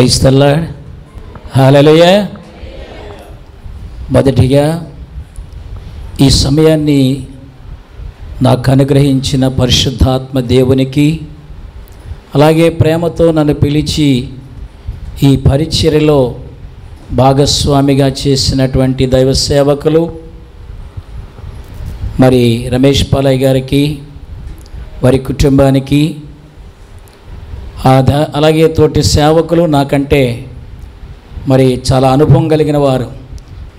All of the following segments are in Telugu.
ప్రైజ్ తల్లాడ్ మొదటిగా ఈ సమయాన్ని నాకు అనుగ్రహించిన పరిశుద్ధాత్మ దేవునికి అలాగే ప్రేమతో నన్ను పిలిచి ఈ పరిచర్యలో భాగస్వామిగా చేసినటువంటి దైవ సేవకులు మరి రమేష్ పాలయ్య గారికి వారి కుటుంబానికి అలాగే తోటి సేవకులు నాకంటే మరి చాలా అనుభవం కలిగిన వారు.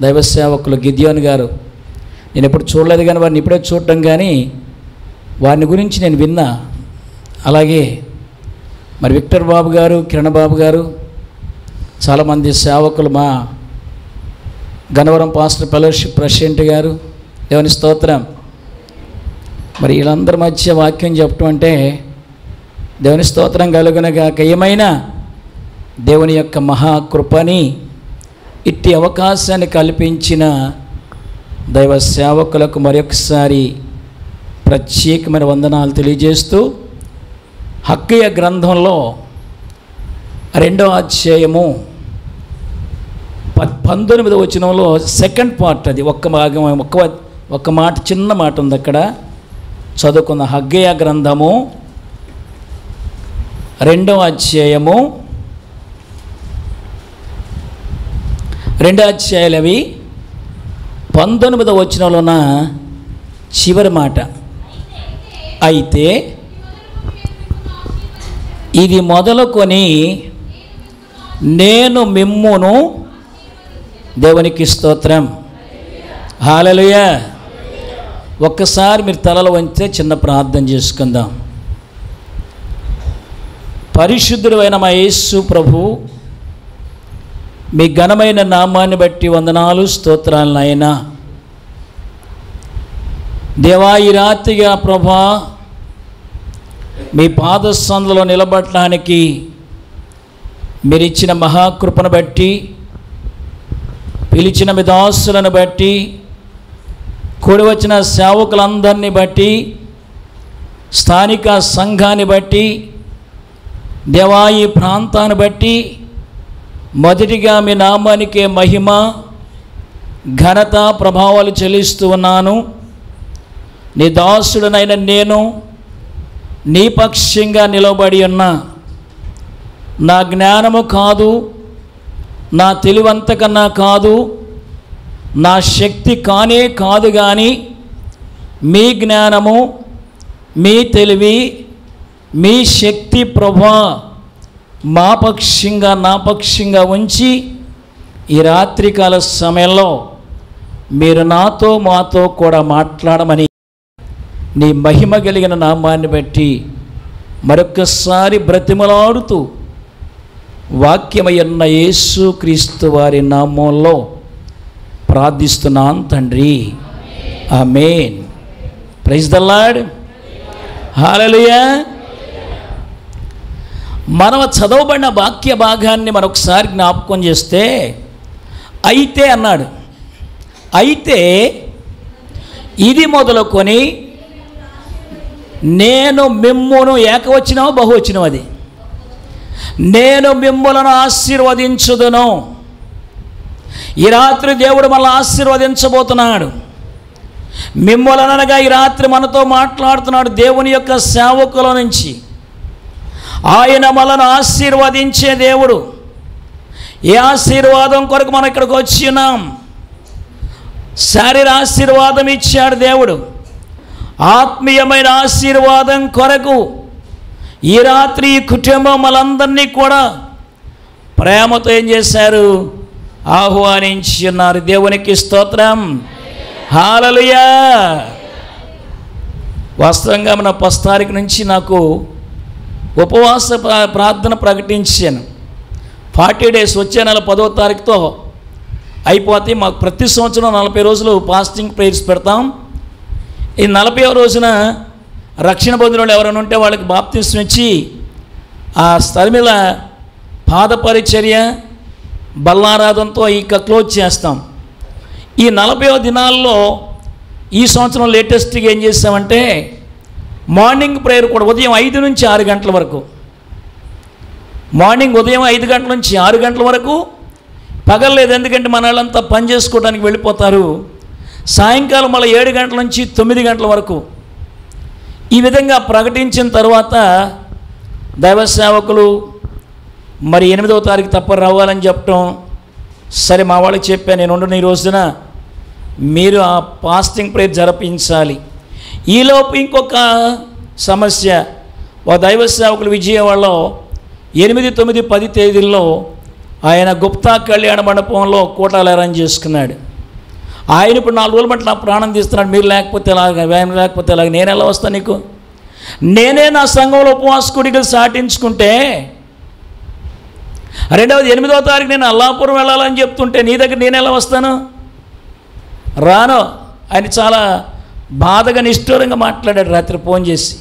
దైవ సేవకులు గిద్యోన్ గారు. నేను ఎప్పుడు చూడలేదు కానీ వారిని ఇప్పుడే చూడటం కానీ వారిని గురించి నేను విన్నా. అలాగే మరి విక్టర్ బాబు గారు కిరణ్ బాబు గారు చాలామంది సేవకులు మా గనవరం పాస్టర్ ఫెలోషిప్ ప్రెసిడెంట్ గారు దేవుని స్తోత్రం. మరి వీళ్ళందరి మధ్య వాక్యం చెప్పటం అంటే దేవుని స్తోత్రం కలుగునగాక. ఏమైనా దేవుని యొక్క మహాకృపని ఇట్టి అవకాశాన్ని కల్పించిన దైవ సేవకులకు మరొకసారి ప్రత్యేకమైన వందనాలు తెలియజేస్తూ హక్కయ గ్రంథంలో రెండో అధ్యాయము ప- పంతొమ్మిది వచనంలో సెకండ్ పార్ట్ అది. ఒక్క భాగం ఒక్క ఒక్క మాట చిన్న మాట ఉంది అక్కడ. చదువుకున్న హగ్గయ గ్రంథము రెండవ అధ్యాయము. రెండో అధ్యాయాలు అవి. పంతొమ్మిదో ఉన్న చివరి మాట. అయితే ఇది మొదలుకొని నేను మిమ్మును దేవునికి స్తోత్రం. హాలలుయ ఒక్కసారి మీరు తలలు వంచితే చిన్న ప్రార్థన చేసుకుందాం. పరిశుద్ధుడైన అయిన మా యేసు ప్రభు మీ ఘనమైన నామాన్ని బట్టి వందనాలు స్తోత్రాలు నాయనా. దేవా ఈ రాత్రిగా ప్రభా మీ పాదస్సందులో నిలబడటానికి మీరు ఇచ్చిన మహాకృపను బట్టి పిలిచిన మీ దాసులను బట్టి కూడివచ్చిన సేవకులందరినీ బట్టి స్థానిక సంఘాన్ని బట్టి దేవా ఈ ప్రాంతాన్ని బట్టి మొదటిగా మీ నామానికే మహిమ ఘనత ప్రభావాలు చెల్లిస్తూ ఉన్నాను. నీ దాసుడనైన నేను నీ పక్షంగా నిలబడి ఉన్నా. నా జ్ఞానము కాదు నా తెలివంతకన్నా కాదు నా శక్తి కానే కాదు కానీ మీ జ్ఞానము మీ తెలివి మీ శక్తి ప్రభా మా పక్షంగా నా పక్షంగా ఉంచి ఈ రాత్రికాల సమయంలో మీరు నాతో మాతో కూడా మాట్లాడమని నీ మహిమ కలిగిన నామాన్ని బట్టి మరొక్కసారి బ్రతిమలాడుతూ వాక్యమయ్యన్న యేసు క్రీస్తు వారి నామంలో ప్రార్థిస్తున్నాను తండ్రి. ఆమేన్. Praise the Lord. హాలలుయా మనం చదవబడిన వాక్య భాగాన్ని మరొకసారి జ్ఞాపకం చేస్తే అయితే అన్నాడు. అయితే ఇది మొదలుకొని నేను మిమ్మును ఏకవచనం బహువచనం అది. నేను మిమ్ములను ఆశీర్వదించుదును. ఈ రాత్రి దేవుడు మళ్ళీ ఆశీర్వదించబోతున్నాడు. మిమ్మలనగా ఈ రాత్రి మనతో మాట్లాడుతున్నాడు దేవుని యొక్క సేవకుల నుంచి. ఆయన మనను ఆశీర్వదించే దేవుడు. ఏ ఆశీర్వాదం కొరకు మనం ఇక్కడికి వచ్చి ఉన్నాం? శారీర ఆశీర్వాదం ఇచ్చాడు దేవుడు. ఆత్మీయమైన ఆశీర్వాదం కొరకు ఈ రాత్రి ఈ కుటుంబం మనందరినీ కూడా ప్రేమతో ఏం చేశారు? ఆహ్వానించి ఉన్నారు. దేవునికి స్తోత్రం. హాలలుయా. వాస్తవంగా మన ఫస్ట్ తారీఖు నుంచి నాకు ఉపవాస ప్రా- ప్రార్థన ప్రకటించాను. ఫార్టీ డేస్ వచ్చే నెల పదో తారీఖుతో అయిపోతే మాకు ప్రతి సంవత్సరం నలభై రోజులు ఫాస్టింగ్ ప్రేయర్స్ పెడతాం. ఈ నలభై రోజున రక్షణ బంధువులు ఎవరైనా ఉంటే వాళ్ళకి బాప్తిసం ఇచ్చి ఆ స్థలిమిల పాదపరిచర్య పాద పరిచర్య ఇక క్లోజ్ చేస్తాం. ఈ నలభై దినాల్లో ఈ సంవత్సరం లేటెస్ట్గా ఏం చేస్తామంటే మార్నింగ్ ప్రేయర్ కూడా ఉదయం ఐదు నుంచి ఆరు గంటల వరకు. మార్నింగ్ ఉదయం ఐదు గంటల నుంచి ఆరు గంటల వరకు. పగలలేదు ఎందుకంటే మన వాళ్ళంతా పని చేసుకోవడానికి వెళ్ళిపోతారు. సాయంకాలం మళ్ళీ ఏడు గంటల నుంచి తొమ్మిది గంటల వరకు. ఈ విధంగా ప్రకటించిన తర్వాత దైవ సేవకులు మరి ఎనిమిదవ తారీఖు తప్ప రావాలని చెప్పటం. సరే మా వాళ్ళకి చెప్పాను నేను ఉండను ఈ రోజున. మీరు ఆ పాస్టింగ్ ప్రేయర్ జరిపించాలి. ఈలోపు ఇంకొక సమస్య. ఓ దైవ సేవకులు విజయవాడలో ఎనిమిది తొమ్మిది పది తేదీల్లో ఆయన గుప్తా కళ్యాణ మండపంలో కూటాలు అరేంజ్ చేసుకున్నాడు. ఆయన ఇప్పుడు నాలుగు రోజుల బట్టి నా ప్రాణం తీస్తున్నాడు. మీరు లేకపోతే ఎలాగ? వ్యాయామం లేకపోతే ఎలాగ? నేను ఎలా వస్తాను నీకు? నేనే నా సంఘంలో ఉపవాసకుడిగా సాటించుకుంటే రెండవది ఎనిమిదవ తారీఖు నేను అల్లాపురం వెళ్ళాలని చెప్తుంటే నీ దగ్గర నేను ఎలా వస్తాను? రాను. ఆయన చాలా బాధగా నిష్ఠూరంగా మాట్లాడాడు రాత్రి ఫోన్ చేసి.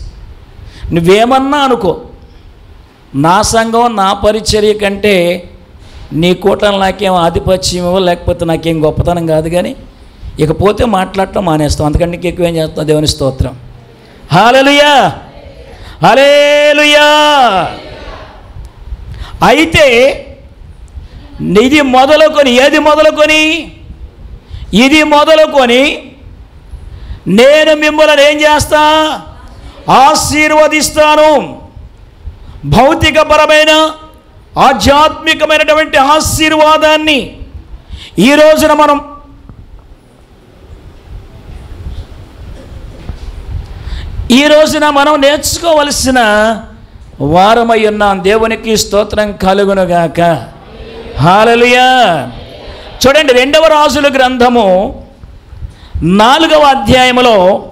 నువ్వేమన్నా అనుకో నా సంఘం నా పరిచర్య కంటే నీ కూటలు నాకేం ఆధిపత్యమో లేకపోతే నాకేం గొప్పతనం కాదు కానీ ఇకపోతే మాట్లాడటం మానేస్తాం. అందుకంటే నీకు ఎక్కువేం చేస్తాం? దేవుని స్తోత్రం. హాలలుయా! హలేలుయా! అయితే ఇది మొదలుకొని ఏది మొదలుకొని? ఇది మొదలుకొని నేను మిమ్మల్ని ఏం చేస్తా? ఆశీర్వదిస్తాను. భౌతికపరమైన ఆధ్యాత్మికమైనటువంటి ఆశీర్వాదాన్ని ఈ రోజున మనం ఈ రోజున మనం నేర్చుకోవలసిన వారమై ఉన్నాం. దేవునికి స్తోత్రం కలుగునుగాక హాలలుయా చూడండి రెండవ రాజుల గ్రంథము నాలుగవ అధ్యాయములో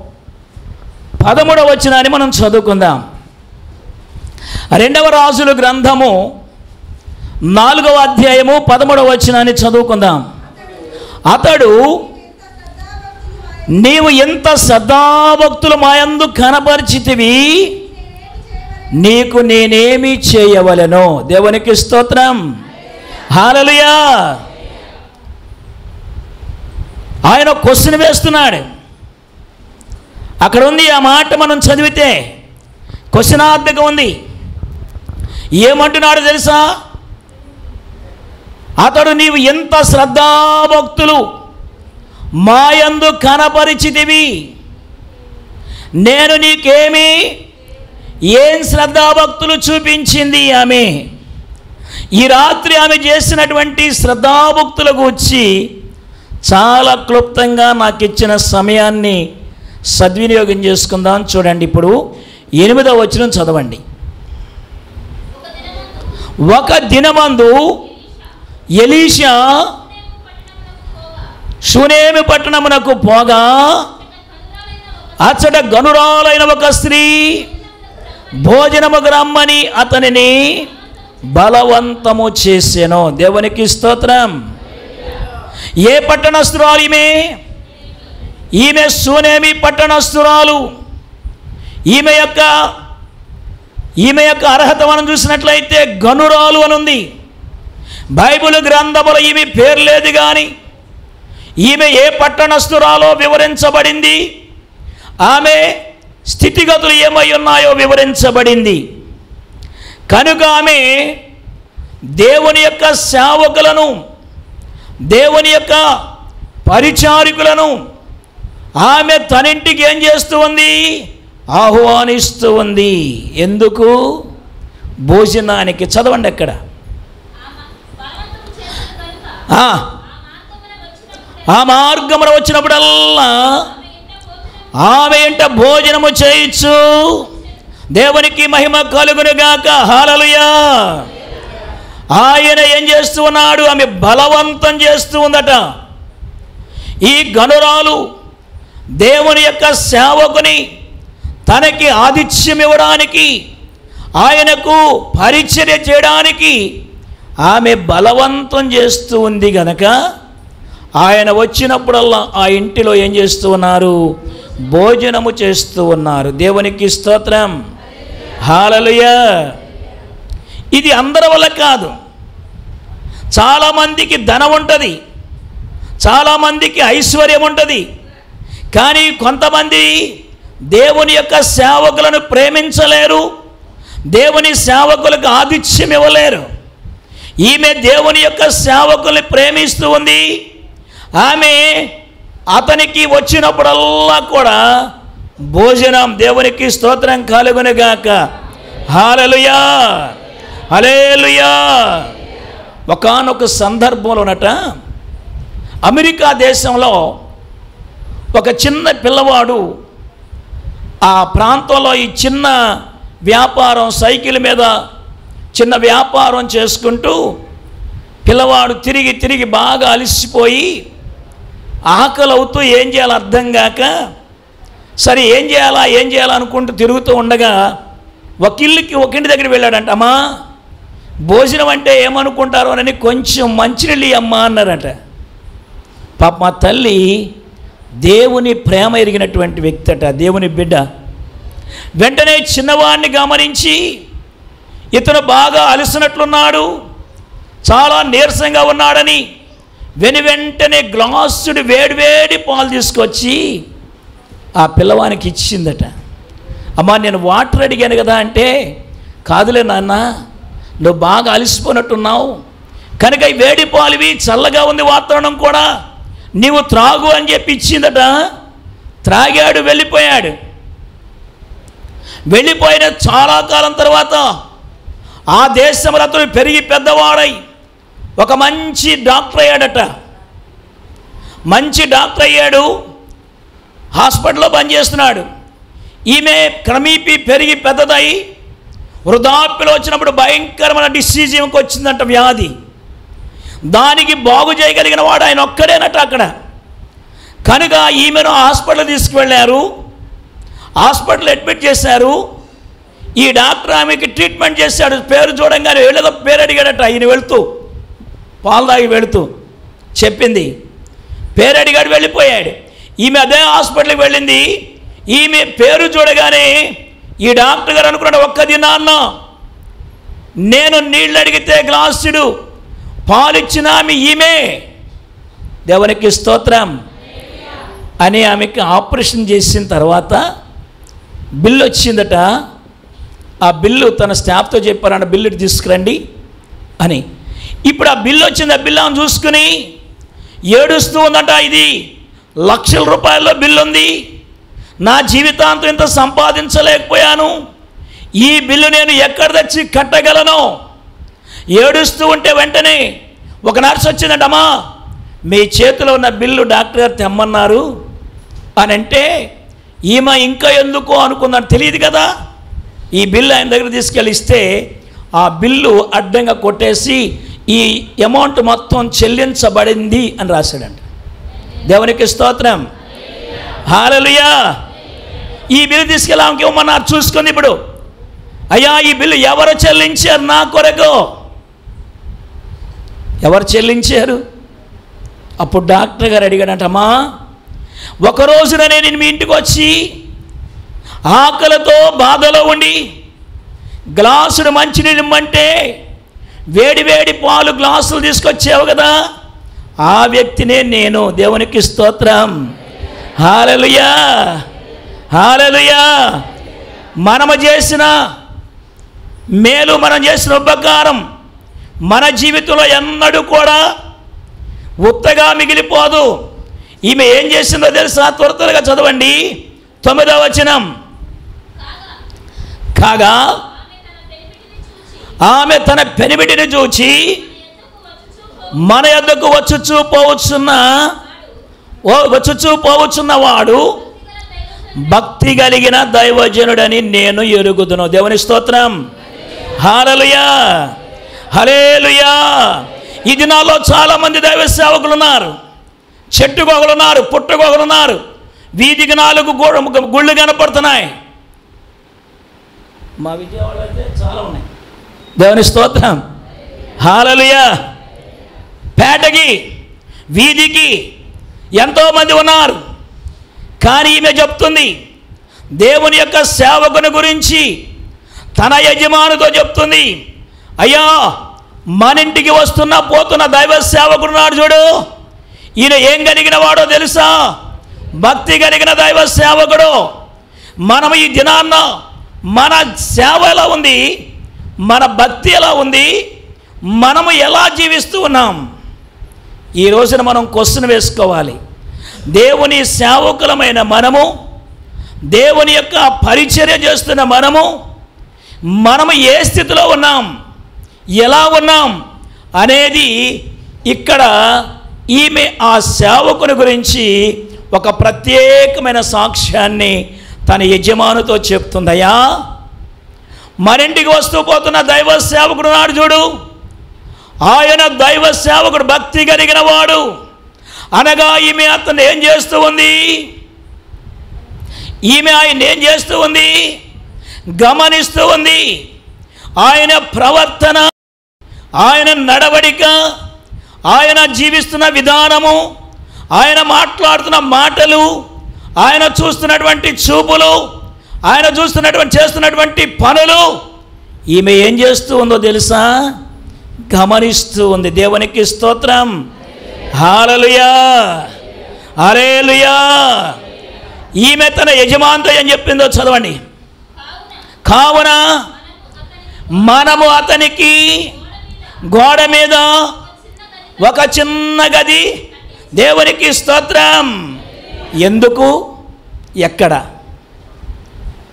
పదమూడవ వచ్చినాన్ని మనం చదువుకుందాం. రెండవ రాజుల గ్రంథము నాలుగవ అధ్యాయము పదమూడవ వచ్చినాన్ని చదువుకుందాం. అతడు నీవు ఎంత సదాభక్తులు మాయందు కనపరిచితివి నీకు నేనేమి చేయవలెను? దేవునికి స్తోత్రం. హాలలుయా ఆయన క్వశ్చన్ వేస్తున్నాడు. అక్కడ ఉంది ఆ మాట మనం చదివితే క్వశ్చనార్థకం ఉంది. ఏమంటున్నాడు తెలుసా? అతడు నీవు ఎంత శ్రద్ధాభక్తులు మాయందు కనపరిచితివి. నేను నీకేమి ఏం శ్రద్ధాభక్తులు చూపించింది ఆమె? ఈ రాత్రి ఆమె చేసినటువంటి శ్రద్ధాభక్తుల గురించి చాలా క్లుప్తంగా నాకు ఇచ్చిన సమయాన్ని సద్వినియోగం చేసుకుందాం చూడండి ఇప్పుడు ఎనిమిదవ వచనం చదవండి. ఒక దినమందు ఎలీషా షునేమి పట్టణమునకు పోగా అచ్చట గనురాలైన ఒక స్త్రీ భోజనముకు రమ్మని అతనిని బలవంతము చేసెను. దేవునికి స్తోత్రం. ఏ పట్టణస్తురాలు ఈమె ఈమె సూనేమి పట్టణస్తురాలు ఈమె యొక్క ఈమె యొక్క అర్హత మనం చూసినట్లయితే గనురాలు అని ఉంది బైబిల్ గ్రంథములో ఈమె పేరు లేదు కానీ ఈమె ఏ పట్టణస్తురాలో వివరించబడింది? ఆమె స్థితిగతులు ఏమై ఉన్నాయో వివరించబడింది. కనుక ఆమె దేవుని యొక్క సేవకులను దేవుని యొక్క పరిచారికులను ఆమె తనింటికి ఏం చేస్తూ ఉంది? ఆహ్వానిస్తూ ఉంది. ఎందుకు? భోజనానికి చదవండి అక్కడ. ఆ, ఆ మార్గమున వచ్చినప్పుడల్లా ఆమె ఇంట భోజనము చేయొచ్చు దేవునికి మహిమ కలుగునుగాక. హాలలుయా ఆయన ఏం చేస్తూ ఉన్నాడు? ఆమె బలవంతం చేస్తూ ఉందట. ఈ గనురాలు దేవుని యొక్క సేవకుని తనకి ఆతిథ్యం ఇవ్వడానికి ఆయనకు పరిచర్య చేయడానికి ఆమె బలవంతం చేస్తూ ఉంది గనక ఆయన వచ్చినప్పుడల్లా ఆ ఇంటిలో ఏం చేస్తూ ఉన్నారు? భోజనము చేస్తూ ఉన్నారు. దేవునికి స్తోత్రం. హాలలుయా. ఇది అందరి వల్ల కాదు. చాలామందికి ధనం ఉంటుంది. చాలామందికి ఐశ్వర్యం ఉంటుంది. కానీ కొంతమంది దేవుని యొక్క సేవకులను ప్రేమించలేరు. దేవుని సేవకులకు ఆతిథ్యం ఇవ్వలేరు. ఈమె దేవుని యొక్క సేవకుల్ని ప్రేమిస్తూ ఉంది. ఆమె అతనికి వచ్చినప్పుడల్లా కూడా భోజనం దేవునికి స్తోత్రం కలుగునుగాక హాలలుయా! హలేలుయా ఒకానొక సందర్భంలోనట అమెరికా దేశంలో ఒక చిన్న పిల్లవాడు ఆ ప్రాంతంలో ఈ చిన్న వ్యాపారం సైకిల్ మీద చిన్న వ్యాపారం చేసుకుంటూ పిల్లవాడు తిరిగి తిరిగి బాగా అలసిపోయి ఆకలి అవుతూ ఏం చేయాలో అర్థం కాక సరే ఏం చేయాలా ఏం చేయాలనుకుంటూ తిరుగుతూ ఉండగా ఒక ఇల్లుకి దగ్గర వెళ్ళాడంట అమ్మా భోజనం అంటే ఏమనుకుంటారో అని కొంచెం మంచినీళ్ళు అమ్మా అన్నారట. పాప మా తల్లి దేవుని ప్రేమ ఎరిగినటువంటి వ్యక్తి అట దేవుని బిడ్డ. వెంటనే చిన్నవాడిని గమనించి ఇతను బాగా అలసినట్లున్నాడు చాలా నీరసంగా ఉన్నాడని వెను వెంటనే గ్లాసుడు వేడివేడి పాలు తీసుకొచ్చి ఆ పిల్లవానికి ఇచ్చిందట. అమ్మా నేను వాటర్ అడిగాను కదా అంటే కాదులే నాన్న నువ్వు బాగా అలసిపోయినట్టున్నావు. కనుక ఈ చల్లగా ఉంది వాతావరణం కూడా. నీవు త్రాగు అని చెప్పి ఇచ్చిందట. త్రాగాడు వెళ్ళిపోయాడు. వెళ్ళిపోయిన చాలా కాలం తర్వాత ఆ దేశంలో అతను పెరిగి పెద్దవాడై ఒక మంచి డాక్టర్ అయ్యాడట. మంచి డాక్టర్ అయ్యాడు. హాస్పిటల్లో పనిచేస్తున్నాడు. ఈమె క్రమీపి పెరిగి పెద్దదై వృద్ధాప్యలో వచ్చినప్పుడు భయంకరమైన డిసీజ్ ఏమికి వచ్చిందంట వ్యాధి. దానికి బాగు చేయగలిగిన వాడు ఆయన ఒక్కడేనట అక్కడ. కనుక ఈమెను హాస్పిటల్ తీసుకువెళ్ళారు. హాస్పిటల్ అడ్మిట్ చేశారు. ఈ డాక్టర్ ఆమెకి ట్రీట్మెంట్ చేశాడు. పేరు చూడంగానే వెళ్ళదో పేరు అడిగాడట. ఈయన వెళుతూ పాలు తాగి వెళుతూ చెప్పింది. పేరు అడిగాడు వెళ్ళిపోయాడు. ఈమె అదే హాస్పిటల్కి వెళ్ళింది. ఈమె పేరు చూడగానే ఈ డాక్టర్ గారు అనుకున్నాడు ఒక్క దినాన్న నేను నీళ్ళు అడిగితే గ్లాసుడు పాలిచ్చిన ఆమె ఈమె. దేవునికి స్తోత్రం. అని ఆమెకి ఆపరేషన్ చేసిన తర్వాత బిల్లు వచ్చిందట. ఆ బిల్లు తన స్టాఫ్తో చెప్పారన్న బిల్లు తీసుకురండి. అని. ఇప్పుడు ఆ బిల్లు వచ్చింది ఆ బిల్లు ఆమె చూసుకుని ఏడుస్తూ ఉందట ఇది లక్షల రూపాయల బిల్లు ఉంది. నా జీవితాంతం ఇంత సంపాదించలేకపోయాను. ఈ బిల్లు నేను ఎక్కడ తెచ్చి కట్టగలను? ఏడుస్తూ ఉంటే వెంటనే ఒక నర్స్ వచ్చిందటమ్మా మీ చేతిలో ఉన్న బిల్లు డాక్టర్ గారు తెమ్మన్నారు. అని అంటే ఈమె ఇంకా ఎందుకో అనుకుందని తెలియదు కదా. ఈ బిల్లు ఆయన దగ్గర తీసుకెళ్ళి ఇస్తే ఆ బిల్లు అడ్డంగా కొట్టేసి ఈ అమౌంట్ మొత్తం చెల్లించబడింది అని రాశాడంట. దేవునికి స్తోత్రం. హాలలుయా. ఈ బిల్లు తీసుకెళ్ళి ఆమెకి ఇవ్వమన్నారు. చూసుకుంది ఇప్పుడు అయ్యా ఈ బిల్లు ఎవరు చెల్లించారు నా కొరకు? ఎవరు చెల్లించారు? అప్పుడు డాక్టర్ గారు అడిగాడంటమ్మా ఒక రోజున నేను మీ ఇంటికి వచ్చి ఆకలితో బాధలో ఉండి గ్లాసుడు మంచినీళ్ళు ఇమ్మంటే వేడి వేడి పాలు గ్లాసులు తీసుకొచ్చావు కదా ఆ వ్యక్తినే నేను దేవునికి స్తోత్రం. హాలలుయా! హాలలుయా. మనము చేసిన మేలు మనం చేసిన ఉపకారం మన జీవితంలో ఎన్నడూ కూడా ఉత్తగా మిగిలిపోదు. ఈమె ఏం చేసిందో తెలుసా? త్వర త్వరగా చదవండి. తొమ్మిదవ వచనం. కాగా ఆమె తన పెనిమిటిని చూచి మన యొద్దకు వచ్చుచూ పోవచ్చున్న ఓ వచ్చుచూ పోవచ్చున్న వాడు భక్తి కలిగిన దైవజనుడని నేను ఎరుగుదును. దేవుని స్తోత్రం. హాలలుయా హలేలుయా ఈ దినాల్లో చాలామంది దైవ సేవకులు ఉన్నారు. చెట్టుకొకలు ఉన్నారు పుట్టుకొకలు ఉన్నారు. వీధికి నాలుగు గు- గుళ్ళు కనపడుతున్నాయి. మా విజయవాడ అయితే చాలా ఉన్నాయి. దేవుని స్తోత్రం. హాలలుయా పేటకి వీధికి ఎంతోమంది ఉన్నారు. కానీ ఈమె చెప్తుంది. దేవుని యొక్క సేవకుని గురించి తన యజమానితో చెప్తుంది. అయ్యా మన ఇంటికి వస్తున్న పోతున్న దైవ సేవకుడు నాడు చూడు. ఈయన ఏం కలిగిన వాడో తెలుసా? భక్తి కలిగిన దైవ సేవకుడు. మనం ఈ దినాన్న మన సేవ ఎలా ఉంది? మన భక్తి ఎలా ఉంది? మనము ఎలా జీవిస్తూ ఉన్నాం? ఈ రోజున మనం క్వశ్చన్ వేసుకోవాలి. దేవుని సేవకులమైన మనము దేవుని యొక్క పరిచర్య చేస్తున్న మనము మనము ఏ స్థితిలో ఉన్నాం ఎలా ఉన్నాం అనేది ఇక్కడ ఈమె ఆ సేవకుని గురించి ఒక ప్రత్యేకమైన సాక్ష్యాన్ని తన యజమానుతో చెప్తుందయ్యా. మరింటికి వస్తూ పోతున్న దైవ సేవకుడు నాడు చూడు. ఆయన దైవ సేవకుడు భక్తి కలిగిన వాడు. అనగా ఈమె అతను ఏం చేస్తూ ఉంది. ఈమె ఆయన ఏం చేస్తూ ఉంది. గమనిస్తూ ఉంది. ఆయన ప్రవర్తన ఆయన నడవడిక ఆయన జీవిస్తున్న విధానము ఆయన మాట్లాడుతున్న మాటలు ఆయన చూస్తున్నటువంటి చూపులు ఆయన చూస్తున్నటువంటి చేస్తున్నటువంటి పనులు ఈమె ఏం చేస్తూ ఉందో తెలుసా? గమనిస్తూ ఉంది. దేవునికి స్తోత్రం. హాలలుయా. అరేలుయా ఈమె తన యజమానితో ఏం చెప్పిందో చదవండి. కావున మనము అతనికి గోడ మీద ఒక చిన్న గది దేవునికి స్తోత్రం. ఎందుకు? ఎక్కడ?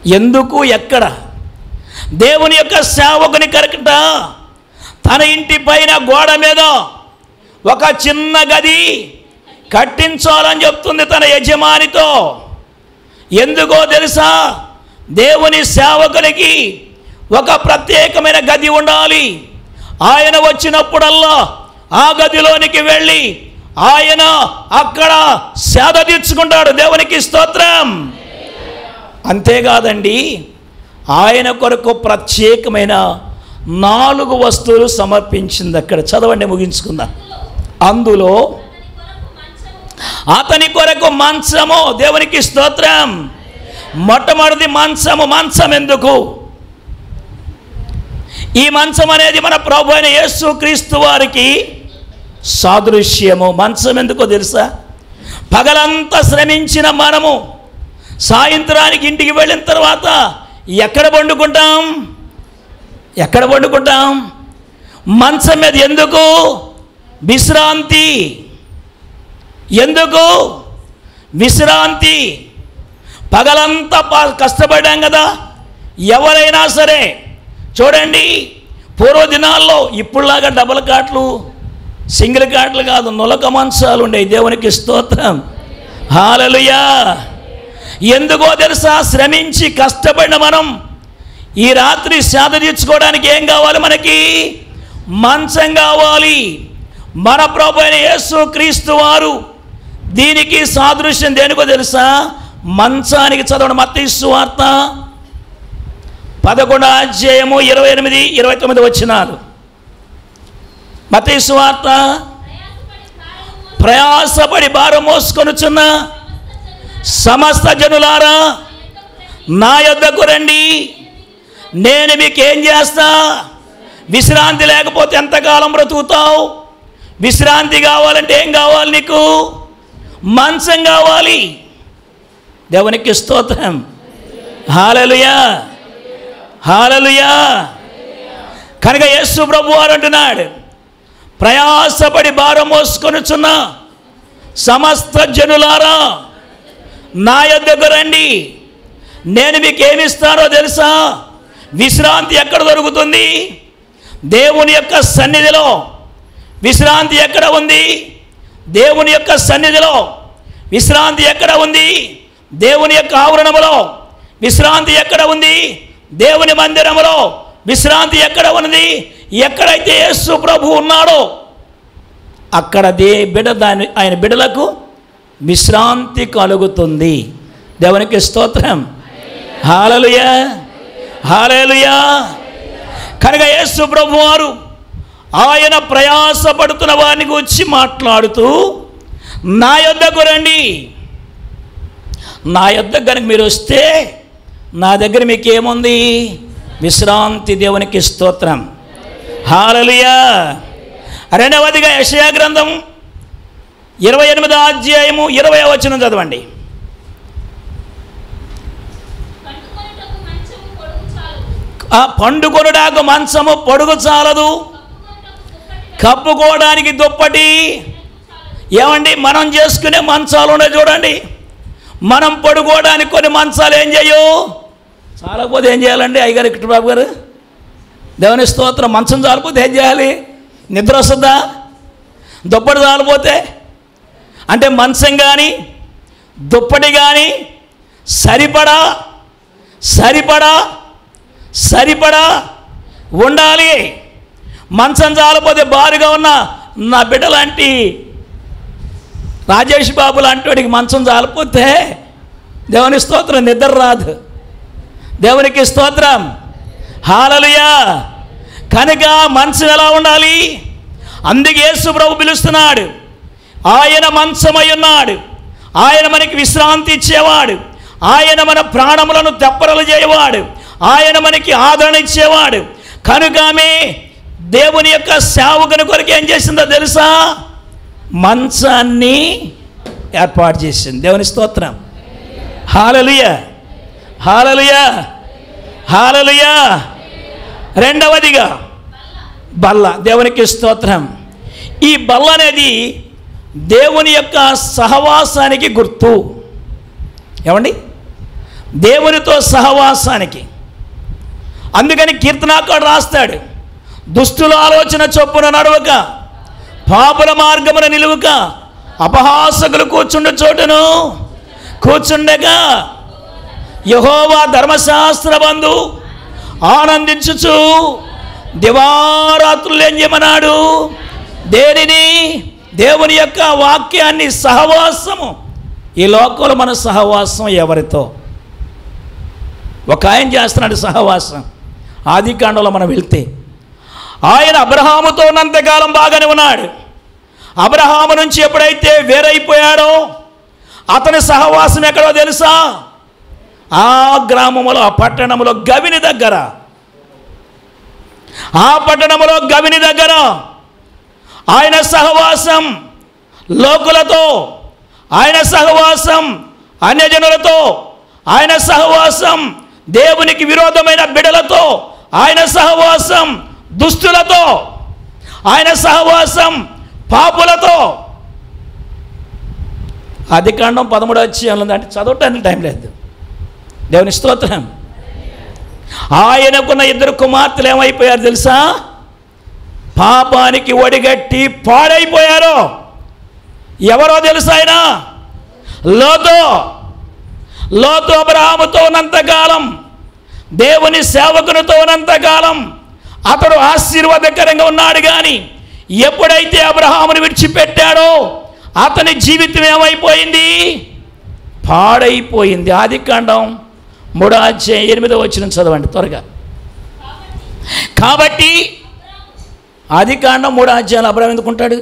ఎందుకు? ఎక్కడ? దేవుని యొక్క సేవకుని కరెక్ట తన ఇంటి పైన గోడ మీద ఒక చిన్న గది కట్టించాలని చెప్తుంది తన యజమానితో. ఎందుకో తెలుసా? దేవుని సేవకునికి ఒక ప్రత్యేకమైన గది ఉండాలి. ఆయన వచ్చినప్పుడల్లా ఆ గదిలోనికి వెళ్ళి ఆయన అక్కడ సేద తీర్చుకుంటాడు. దేవునికి స్తోత్రం. అంతేకాదండి ఆయన కొరకు ప్రత్యేకమైన నాలుగు వస్తువులు సమర్పించింది అక్కడ. చదవండి ముగించుకుందాం. అందులో అతని కొరకు మంచము దేవునికి స్తోత్రం. మొట్టమొదటి మంచము మంచం ఎందుకు? ఈ మంచం అనేది మన ప్రభు అయిన యేసు క్రీస్తు వారికి సాదృశ్యము. మంచం ఎందుకో తెలుసా? పగలంతా శ్రమించిన మనము సాయంత్రానికి ఇంటికి వెళ్ళిన తర్వాత ఎక్కడ వండుకుంటాం ఎక్కడ వండుకుంటాం మంచం మీద ఎందుకు? విశ్రాంతి. ఎందుకు? విశ్రాంతి. పగలంతా కష్టపడ్డాం కదా. ఎవరైనా సరే చూడండి పూర్వ దినాల్లో ఇప్పుడులాగా డబుల్ కాట్లు సింగిల్ కాట్లు కాదు నులక మంచాలు ఉండేవి. దేవునికి స్తోత్రం. హాలలుయా. ఎందుకో తెలుసా? శ్రమించి కష్టపడిన మనం ఈ రాత్రి సేద తీర్చుకోవడానికి ఏం కావాలి మనకి? మంచం కావాలి. మన ప్రభు అయిన యేసు క్రీస్తు వారు దీనికి సాదృశ్యం దేనికో తెలుసా? మంచానికి చదవడం మత్తయి వార్త పదకొండు అధ్యాయము ఇరవై ఎనిమిది ఇరవై తొమ్మిది వచ్చినారు మతీసు వార్త ప్రయాసపడి భారం మోసుకొనుచున్న సమస్త జనులారా నా యొద్దకు రండి. నేను మీకేం చేస్తా? విశ్రాంతి లేకపోతే ఎంతకాలం బ్రతుకుతావు? విశ్రాంతి కావాలంటే ఏం కావాలి నీకు? మంచం కావాలి. దేవునికి స్తోత్రం. హాలలుయా. హాలలుయా. కనుక యేసు ప్రభు వారు అంటున్నాడు ప్రయాసపడి భారం మోసుకొనుచున్న సమస్త జనులారా నా యొద్దకు రండి. నేను మీకు ఏమిస్తానో తెలుసా? విశ్రాంతి ఎక్కడ దొరుకుతుంది? దేవుని యొక్క సన్నిధిలో విశ్రాంతి ఎక్కడ ఉంది? దేవుని యొక్క సన్నిధిలో. విశ్రాంతి ఎక్కడ ఉంది? దేవుని యొక్క ఆవరణములో. విశ్రాంతి ఎక్కడ ఉంది? దేవుని మందిరములో. విశ్రాంతి ఎక్కడ ఉన్నది? ఎక్కడైతే యేసు ప్రభు ఉన్నాడో అక్కడ దే బిడ దాని ఆయన బిడలకు విశ్రాంతి కలుగుతుంది. దేవునికి స్తోత్రం. హాలలుయా. హాలలుయా. కనుక యేసు ప్రభు వారు ఆయన ప్రయాసపడుతున్న వారిని గురించి మాట్లాడుతూ నా యొద్దకు రండి. నా యొద్దకు కనుక మీరు వస్తే నా దగ్గర మీకు ఏముంది విశ్రాంతి దేవునికి స్తోత్రం. హాలలుయా. రెండవదిగా యషయా గ్రంథం ఇరవై ఎనిమిదో అధ్యాయము ఇరవై వచనం చదవండి. పండుకొనుడాకు మంచము పొడుగు చాలదు. కప్పుకోవడానికి దుప్పటి. ఏమండి? మనం చేసుకునే మంచాలు ఉన్నాయి చూడండి. మనం పడుకోవడానికి కొన్ని మంచాలు ఏం చేయవు చాలకపోతే ఏం చేయాలండి? అయ్యగారు బాబు గారు దేవుని స్తోత్రం మంచం చాలిపోతే ఏం చేయాలి? నిద్ర వస్తుందా? దుప్పటి చాలిపోతే అంటే మంచం కానీ దుప్పటి కానీ సరిపడా? సరిపడా? సరిపడా? ఉండాలి. మంచం చాలిపోతే బారుగా ఉన్న నా బిడ్డ లాంటి రాజేష్ బాబు లాంటి వాడికి మంచం చాలిపోతే దేవుని స్తోత్రం నిద్ర రాదు. దేవునికి స్తోత్రం. హాలలుయా కనుక మనసు ఎలా ఉండాలి? అందుకే యేసు ప్రభు పిలుస్తున్నాడు. ఆయన మంచమై ఉన్నాడు. ఆయన మనకి విశ్రాంతి ఇచ్చేవాడు. ఆయన మన ప్రాణములను తెప్పరలు చేయవాడు. ఆయన మనకి ఆదరణ ఇచ్చేవాడు. కనుక మే దేవుని యొక్క సేవకుని కొరకు ఏం చేసిందో తెలుసా? మంచాన్ని ఏర్పాటు చేసింది. దేవుని స్తోత్రం. హాలలుయ. హాలలుయ. హాలలుయ. రెండవదిగా బల్ల. దేవునికి స్తోత్రం. ఈ బల్ల అనేది దేవుని యొక్క సహవాసానికి గుర్తు. ఏమండి? దేవునితో సహవాసానికి. అందుకని కీర్తనాకాడు రాస్తాడు. దుష్టుల ఆలోచన చొప్పున నడవక పాపుల మార్గమున నిలువక అపహాసకులు కూర్చుండే చోటును కూర్చుండగా యహోవా ధర్మశాస్త్ర బంధు ఆనందించుచు దివారాత్రులు ఏం చేయమన్నాడు దేనిని? దేవుని యొక్క వాక్యాన్ని సహవాసము. ఈ లోకంలో మన సహవాసం ఎవరితో? ఒక ఆయన చేస్తున్నాడు సహవాసం. ఆది కాండంలో మనం వెళ్తే ఆయన అబ్రహాముతో ఉన్నంతకాలం బాగానే ఉన్నాడు. అబ్రహాము నుంచి ఎప్పుడైతే వేరైపోయాడో అతని సహవాసం ఎక్కడో తెలుసా? ఆ గ్రామములో ఆ పట్టణములో గవిని దగ్గర. ఆ పట్టణములో గవిని దగ్గర. ఆయన సహవాసం లోకులతో ఆయన సహవాసం అన్యజనులతో ఆయన సహవాసం దేవునికి విరోధమైన బిడలతో ఆయన సహవాసం దుస్తులతో ఆయన సహవాసం పాపులతో. అధికాండం పదమూడు వచ్చి అంటే చదవటానికి టైం లేదు. దేవుని స్తోత్రం. ఆయనకున్న ఇద్దరు కుమార్తెలు ఏమైపోయారు తెలుసా? పాపానికి ఒడిగట్టి పాడైపోయారు. ఎవరో తెలుసా ఆయన? లోతో. లోతు అబ్రహాముతో ఉన్నంతకాలం దేవుని సేవకునితో ఉన్నంతకాలం అతడు ఆశీర్వాదకరంగా ఉన్నాడు కానీ ఎప్పుడైతే అబ్రహామును విడిచిపెట్టాడో అతని జీవితం ఏమైపోయింది? పాడైపోయింది. ఆది కాండం మూడో అధ్యాయం ఎనిమిదో వచ్చిన చదవండి త్వరగా. కాబట్టి ఆది కాండం మూడో అబ్రహం ఎందుకుంటాడు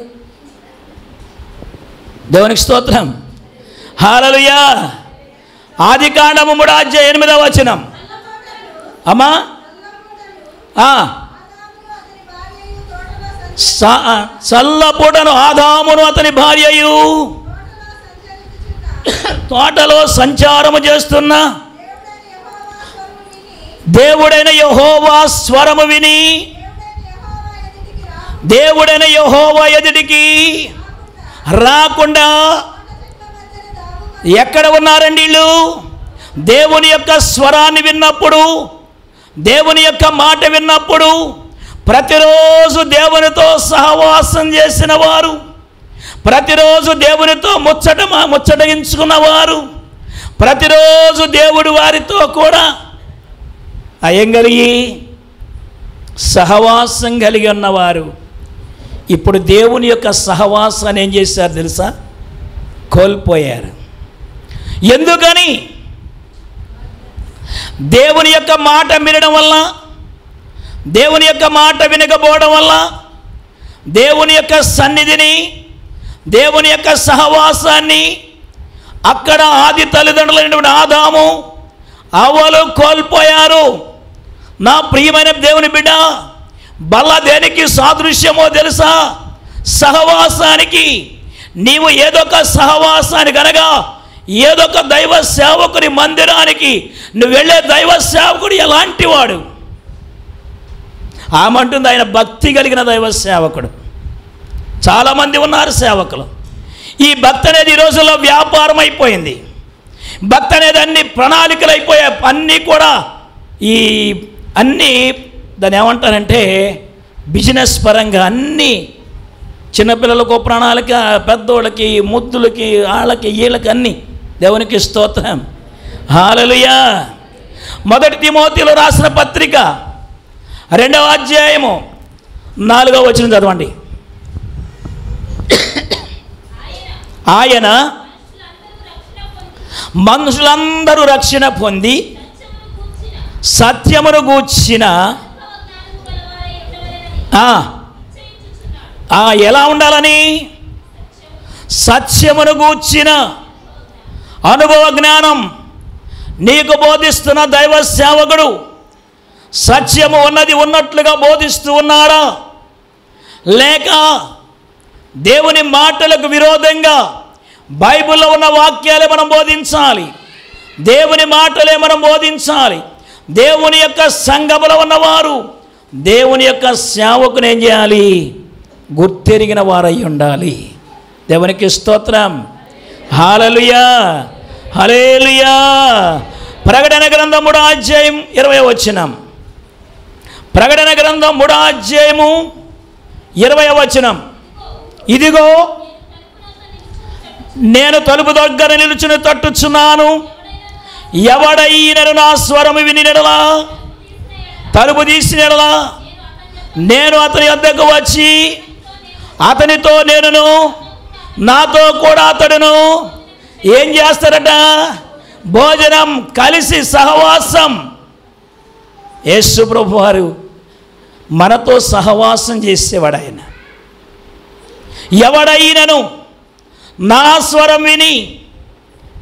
దేవునికి స్తోత్రం. హాలలుయా ఆది కాండము మూడో అధ్యాయం ఎనిమిదో వచనం. అమ్మా. ఆ, చల్లపూటను ఆదామును అతని భార్యయు. తోటలో సంచారము చేస్తున్న దేవుడైన యహోవా స్వరము విని దేవుడైన యహోవా ఎదుటికి రాకుండా ఎక్కడ ఉన్నారండి వీళ్ళు? దేవుని యొక్క స్వరాన్ని విన్నప్పుడు దేవుని యొక్క మాట విన్నప్పుడు ప్రతిరోజు దేవునితో సహవాసం చేసిన వారు ప్రతిరోజు దేవునితో ముచ్చట ముచ్చటగించుకున్నవారు ప్రతిరోజు దేవుడు వారితో కూడా అయం కలిగి సహవాసం కలిగి ఉన్నవారు. ఇప్పుడు దేవుని యొక్క సహవాసాన్ని ఏం చేశారు తెలుసా? కోల్పోయారు. ఎందుకని? దేవుని యొక్క మాట వినడం వల్ల దేవుని యొక్క మాట వినకపోవడం వల్ల దేవుని యొక్క సన్నిధిని దేవుని యొక్క సహవాసాన్ని అక్కడ ఆది తల్లిదండ్రులైనటువంటి ఆదాము అవ్వలు కోల్పోయారు. నా ప్రియమైన దేవుని బిడ్డ బల్ల దేనికి సాదృశ్యమో తెలుసా? సహవాసానికి. నీవు ఏదొక సహవాసానికి అనగా ఏదొక దైవ సేవకుని మందిరానికి నువ్వు వెళ్ళే దైవ సేవకుడు ఎలాంటి వాడు? ఆమంటుంది ఆయన భక్తి కలిగిన దైవ సేవకుడు. చాలామంది ఉన్నారు సేవకులు. ఈ భక్తి అనేది ఈ రోజుల్లో వ్యాపారం అయిపోయింది భక్తి అనేది అన్ని ప్రణాళికలు అయిపోయాయి అన్నీ కూడా ఈ అన్నీ దాన్ని ఏమంటారంటే బిజినెస్ పరంగా అన్నీ చిన్నపిల్లలకు ప్రణాళిక పెద్దోళ్ళకి ముద్దులకి వాళ్ళకి వీళ్ళకి అన్నీ దేవునికి స్తోత్రం. హాలలుయా! మొదటి తిమోతిలో రాసిన పత్రిక రెండవ అధ్యాయము. నాలుగవ వచ్చిన చదవండి. ఆయన మనుషులందరూ రక్షణ పొంది సత్యమును గూర్చిన ఎలా ఉండాలని? సత్యమును గూర్చిన అనుభవ జ్ఞానం నీకు బోధిస్తున్న దైవ సేవకుడు సత్యము ఉన్నది ఉన్నట్లుగా బోధిస్తూ ఉన్నాడా? లేక దేవుని మాటలకు విరోధంగా బైబిల్లో ఉన్న వాక్యాలే మనం బోధించాలి? దేవుని మాటలే మనం బోధించాలి? దేవుని యొక్క సంఘములో ఉన్నవారు దేవుని యొక్క సేవకుని ఏం చేయాలి? గుర్తెరిగిన వారై ఉండాలి. దేవునికి స్తోత్రం. హాలలుయా హలేలుయా ప్రకటన గ్రంథముడు అధ్యాయం ఇరవై వచ్చినాం ప్రకటన గ్రంథం మూడో అధ్యాయము ఇరవై వచనం. ఇదిగో నేను తలుపు దగ్గర నిలుచుని తట్టుచున్నాను. ఎవడైనను నా స్వరము వినినడలా తలుపు తీసినడలా నేను అతని వద్దకు వచ్చి అతనితో నేనును నాతో కూడా అతడును. ఏం చేస్తారట? భోజనం కలిసి సహవాసం. యేసు ప్రభు వారు మనతో సహవాసం చేసేవాడు ఆయన ఎవడైనను నా స్వరం విని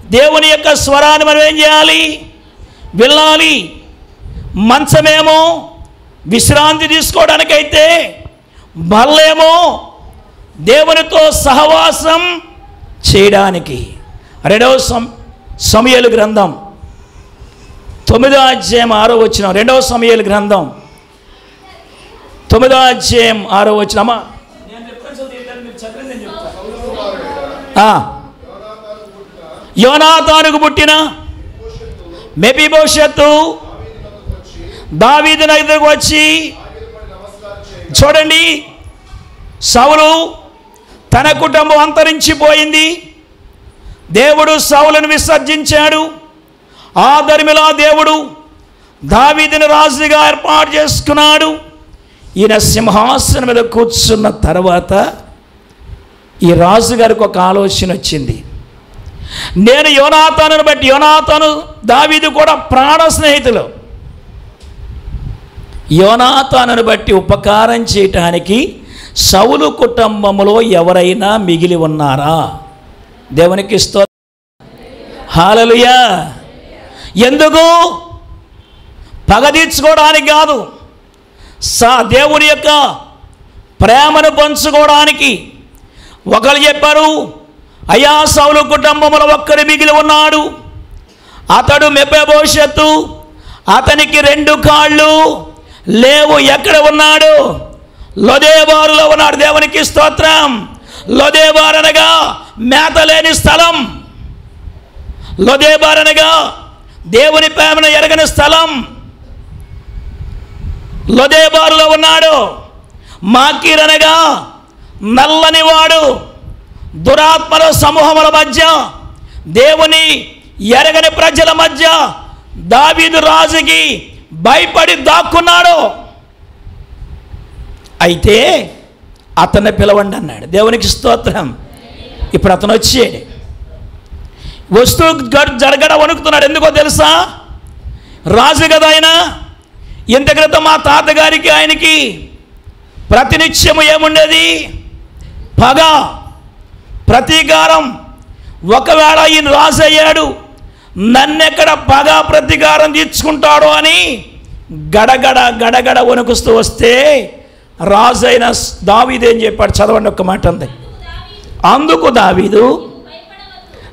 దేవుని యొక్క స్వరాన్ని మనం ఏం చేయాలి? వెళ్ళాలి మంచమేమో విశ్రాంతి తీసుకోవడానికైతే బల్లేమో దేవునితో సహవాసం చేయడానికి. రెండవ సం సమయలు గ్రంథం. తొమ్మిదో అధ్యాయం ఆరో వచ్చిన రెండవ సమయలు గ్రంథం. తొమ్మిదో అధ్యాయం ఆరో వచ్చిన అమ్మా ఆ. యోనాతానుకు పుట్టిన మెపి భవిష్యత్తు దావీదు దగ్గరకు వచ్చి చూడండి సౌలు తన కుటుంబం అంతరించిపోయింది. దేవుడు సౌలను విసర్జించాడు. ఆ ధర్మిలా దేవుడు దావీదుని రాజుగా ఏర్పాటు చేసుకున్నాడు. ఈయన సింహాసనం మీద కూర్చున్న తర్వాత ఈ రాజుగారికి ఒక ఆలోచన వచ్చింది. నేను యోనాతాను బట్టి యోనాతాను దావీదు కూడా ప్రాణ స్నేహితులు. యోనాతానును బట్టి ఉపకారం చేయటానికి సౌలు కుటుంబంలో ఎవరైనా మిగిలి ఉన్నారా? దేవునికి ఇస్తో హాలలుయా. ఎందుకు? పగ తీర్చుకోవడానికి కాదు. సా దేవుని యొక్క ప్రేమను పంచుకోవడానికి ఒకరు చెప్పారు అయా సౌలు కుటుంబంలో ఒక్కడు మిగిలి ఉన్నాడు. అతడు మెప్పే భవిష్యత్తు. అతనికి రెండు కాళ్ళు. లేవు ఎక్కడ ఉన్నాడు? లొదేవారులో ఉన్నాడు. దేవునికి స్తోత్రం. లొదేవారనగా అనగా మేత లేని స్థలం. లొదేబార్ అనగా దేవుని ప్రేమను ఎరగని స్థలం. లొదేబారులో ఉన్నాడు. మాకీర్ అనగా నల్లని వాడు దురాత్మల సమూహముల మధ్య దేవుని ఎరగని ప్రజల మధ్య దావీదు రాజుకి భయపడి దాక్కున్నాడు. అయితే అతన్ని పిలవండి అన్నాడు. దేవునికి స్తోత్రం. ఇప్పుడు అతను వచ్చాడు వస్తూ జరగడ వణుకుతున్నాడు. ఎందుకో తెలుసా? రాజు కదా ఆయన? ఇంత క్రితం మా తాతగారికి ఆయనకి? ప్రతినిత్యము ఏముండేది? పగ. ప్రతీకారం. ఒకవేళ ఈయన రాసయ్యాడు అయ్యాడు నన్నెక్కడ పగ ప్రతీకారం తీర్చుకుంటాడో అని గడగడ గడగడ వణుకుస్తూ వస్తే రాజు అయిన దావీదు ఏం చెప్పాడు? చదవండి ఒక్క మాట ఉంది అందుకు దావీదు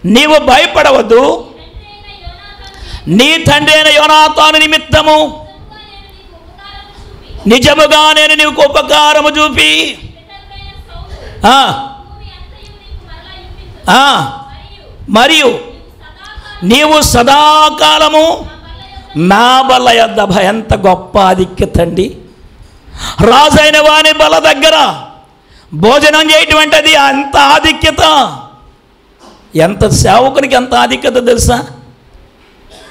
నీవు భయపడవద్దు. నీ తండ్రి అయిన యోనాతాను నిమిత్తము నిజముగా నేను నీకు ఉపకారము చూపి. మరియు నీవు సదాకాలము నా బల యొద్ద ఎంత గొప్ప ఆధిక్యతండి రాజైన వాని బల దగ్గర భోజనం చేయటువంటిది అంత ఆధిక్యత. ఎంత సేవకునికి ఎంత ఆధిక్యత తెలుసా?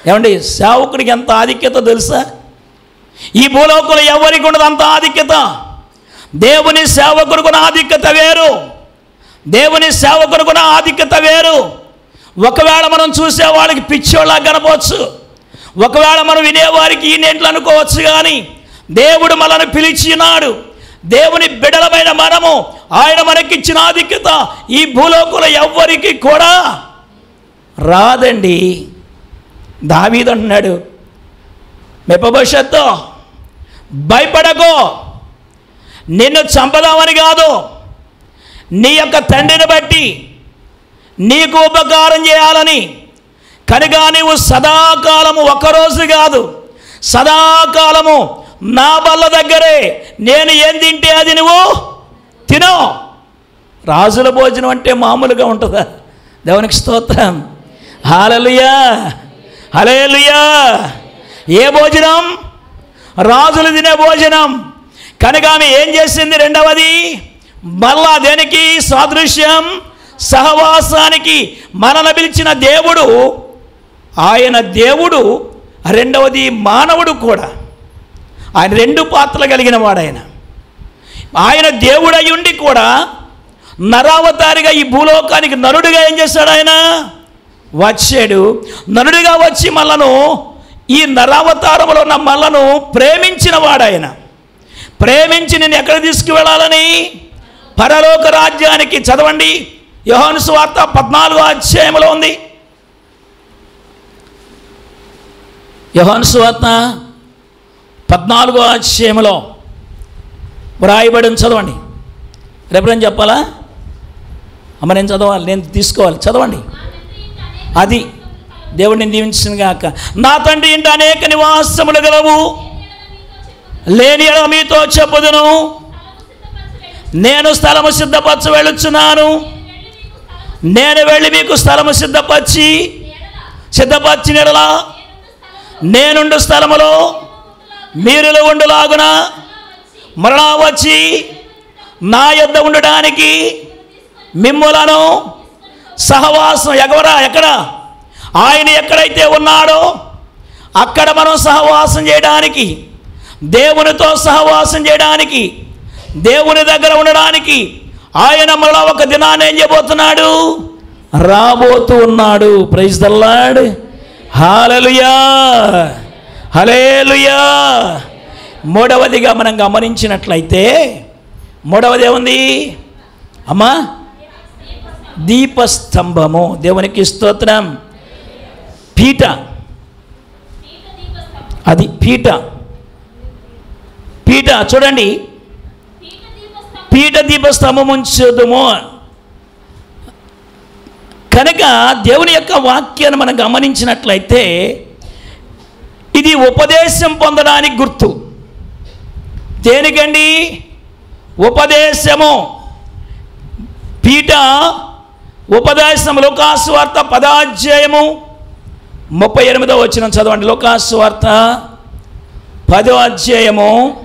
ఏమండి? సేవకుడికి ఎంత ఆధిక్యత తెలుసా? ఈ భూలోకంలో ఎవరికి ఉండదు అంత ఆధిక్యత? దేవుని సేవకుడుకున్న ఆధిక్యత వేరు. దేవుని సేవకుడుకున్న ఆధిక్యత వేరు. ఒకవేళ మనం చూసే వాళ్ళకి పిచ్చోళ్ళ కనపవచ్చు ఒకవేళ మనం వినేవారికి ఈనేంట్లు అనుకోవచ్చు కానీ దేవుడు మనల్ని పిలిచినాడు. దేవుని బిడలమైన మనము ఆయన మనకిచ్చిన ఆధిక్యత ఈ భూలోకంలో ఎవ్వరికి కూడా రాదండి. దావీదు మెపభవిష్యత్తు భయపడకు. నిన్ను చంపదామని కాదు. నీ యొక్క తండ్రిని బట్టి నీకు ఉపకారం చేయాలని కనుక నీవు సదాకాలము ఒక్కరోజు కాదు సదాకాలము నా బల్ల దగ్గరే నేను ఏం తింటే అది నువ్వు తినో. రాజుల భోజనం అంటే మామూలుగా ఉంటుందా? దేవునికి స్తోత్రం. హాలలుయా హలేలుయా ఏ భోజనం? రాజులు తినే భోజనం. కనుక ఆమె ఏం చేసింది రెండవది? మళ్ళా దేనికి? సాదృశ్యం. సహవాసానికి. మనల్ని పిలిచిన దేవుడు ఆయన దేవుడు రెండవది మానవుడు కూడా. ఆయన రెండు పాత్రలు కలిగిన వాడాయన ఆయన దేవుడై ఉండి కూడా నరావతారిగా ఈ భూలోకానికి నరుడిగా ఏం చేశాడు ఆయన? వచ్చాడు. నరుడిగా వచ్చి మళ్ళను ఈ నరావతారములో ఉన్న మళ్ళను ప్రేమించిన వాడాయన. ప్రేమించి నేను ఎక్కడ తీసుకువెళ్ళాలని? పరలోక రాజ్యానికి చదవండి. యోహాను వార్త పద్నాలుగో అధ్యాయంలో ఉంది. యోహాను సువార్త పద్నాలుగో అధ్యాయంలో వ్రాయబడి చదవండి. రేపు చెప్పాలా? అమ్మ నేను చదవాలి నేను తీసుకోవాలి. చదవండి. అది దేవుడిని దీవించింది గాక. నా తండ్రి ఇంటి అనేక నివాసములు గలవు. లేని మీతో చెప్పుదును. నేను స్థలము సిద్ధపరచ వెళ్ళుచున్నాను. నేను వెళ్ళి మీకు స్థలము సిద్ధపరిచి సిద్ధపరిచిన ఎడల నేనుండు స్థలములో మీరులో ఉండులాగున మరలా వచ్చి నా యొద్ద ఉండడానికి మిమ్ములను సహవాసం ఎగవరా ఎక్కడ? ఆయన ఎక్కడైతే ఉన్నాడో అక్కడ మనం సహవాసం చేయడానికి దేవునితో సహవాసం చేయడానికి దేవుని దగ్గర ఉండడానికి ఆయన మళ్ళా ఒక దినాన్ని ఏం చేయబోతున్నాడు? రాబోతూ ఉన్నాడు. ప్రైజ్ దల్లాడ్ హాలలుయా హలేలుయా మూడవదిగా మనం గమనించినట్లయితే మూడవది ఏముంది? అమ్మా దీపస్తంభము. దేవునికి స్తోత్రం. పీట. అది పీట. పీట చూడండి. పీట దీపస్తంభం ఉంచుదుము. కనుక దేవుని యొక్క వాక్యాన్ని మనం గమనించినట్లయితే ఇది ఉపదేశం పొందడానికి గుర్తు. దేనికండి? ఉపదేశము. పీఠ ఉపదేశం లోకాస్వార్త పదాధ్యాయము. ముప్పై ఎనిమిదో వచ్చిన చదవండి. లోకాస్వార్త పదో అధ్యాయము.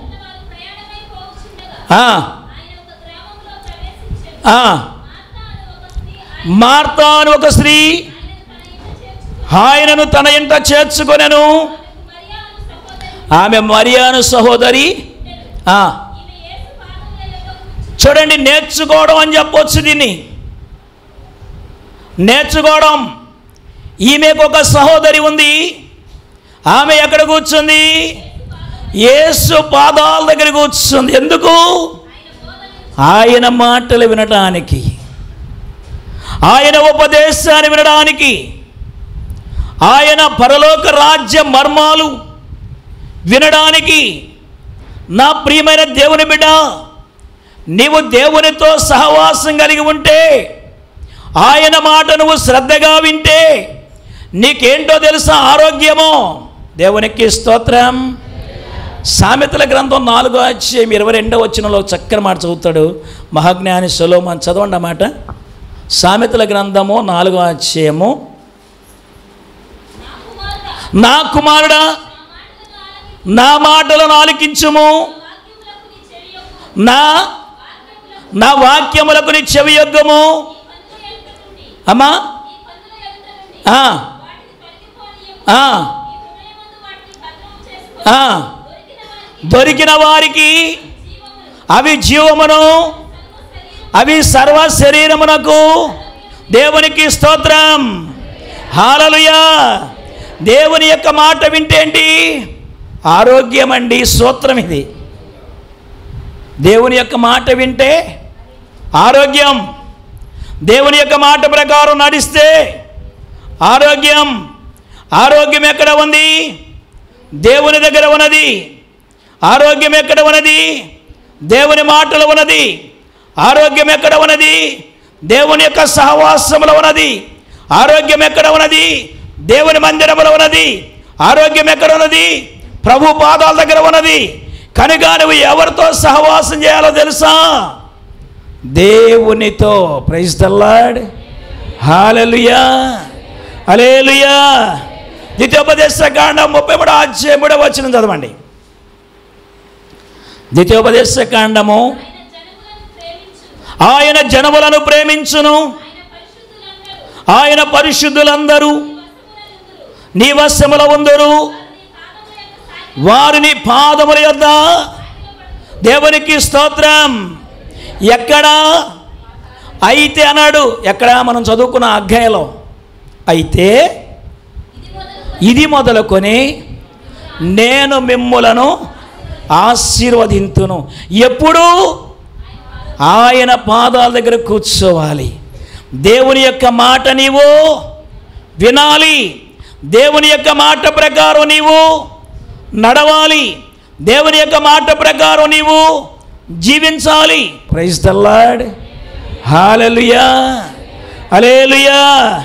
మార్తాను మార్తా అని ఒక స్త్రీ ఆయనను తన ఇంట చేర్చుకొనెను. ఆమె మరియాను సహోదరి. చూడండి నేర్చుకోవడం అని చెప్పొచ్చు దీన్ని. నేర్చుకోవడం. ఈమెకు ఒక సహోదరి ఉంది. ఆమె ఎక్కడ కూర్చుంది? యేసు పాదాల దగ్గర కూర్చుంది. ఎందుకు? ఆయన మాటలు వినడానికి. ఆయన ఉపదేశాన్ని వినడానికి. ఆయన పరలోక రాజ్య మర్మాలు వినడానికి. నా ప్రియమైన దేవుని బిడ్డ నీవు దేవునితో సహవాసం కలిగి ఉంటే ఆయన మాట నువ్వు శ్రద్ధగా వింటే నీకేంటో తెలుసా ఆరోగ్యము? దేవునికి స్తోత్రం. సామెతల గ్రంథం నాలుగో అధ్యాయం ఇరవై రెండో వచ్చినలో చక్కని మాట చదువుతాడు. మహాజ్ఞాని సులోమన్ చదవండి అన్నమాట సామెతల గ్రంథము నాలుగో అధ్యాయము. నా కుమారుడా నా మాటలను ఆలకించుము. నా నా వాక్యములకు నీ చెవి యొగ్గము అమ్మా దొరికిన వారికి అవి జీవమును అవి సర్వ శరీరమునకు దేవునికి స్తోత్రం. హాలలుయా. దేవుని యొక్క మాట వింటేంటి? ఆరోగ్యం అండి సూత్రం ఇది. దేవుని యొక్క మాట వింటే ఆరోగ్యం. దేవుని యొక్క మాట ప్రకారం నడిస్తే ఆరోగ్యం. ఆరోగ్యం ఎక్కడ ఉంది? దేవుని దగ్గర ఉన్నది. ఆరోగ్యం ఎక్కడ ఉన్నది? దేవుని మాటలు ఉన్నది. ఆరోగ్యం ఎక్కడ ఉన్నది? దేవుని యొక్క సహవాసములో ఉన్నది. ఆరోగ్యం ఎక్కడ ఉన్నది? దేవుని మందిరములో ఉన్నది. ఆరోగ్యం ఎక్కడ ఉన్నది? ప్రభు పాదాల దగ్గర ఉన్నది. కనుక నువ్వు ఎవరితో సహవాసం చేయాలో తెలుసా? దేవునితో. ప్రైజ్ దల్లాడ్ హాలలుయా అలేలుయా ద్వితీయోపదేశ కాండం ముప్పై మూడు అధ్యాయం మూడవ వచ్చిన చదవండి. ద్వితీయోపదేశ కాండము ఆయన జనములను ప్రేమించును. ఆయన పరిశుద్ధులందరూ ఆయన పరిశుద్ధులందరూ నీ వశముల ఉందరు. వారిని పాదముల యొద్ద దేవునికి స్తోత్రం. ఎక్కడ? అయితే అన్నాడు. ఎక్కడ? మనం చదువుకున్న అధ్యాయంలో. అయితే ఇది మొదలుకొని నేను మిమ్ములను ఆశీర్వదింతును. ఎప్పుడు? ఆయన పాదాల దగ్గర కూర్చోవాలి. దేవుని యొక్క మాట నీవు వినాలి. దేవుని యొక్క మాట ప్రకారం నీవు నడవాలి. దేవుని యొక్క మాట ప్రకారం నీవు జీవించాలి. Praise దల్లాడ్ hallelujah alleluia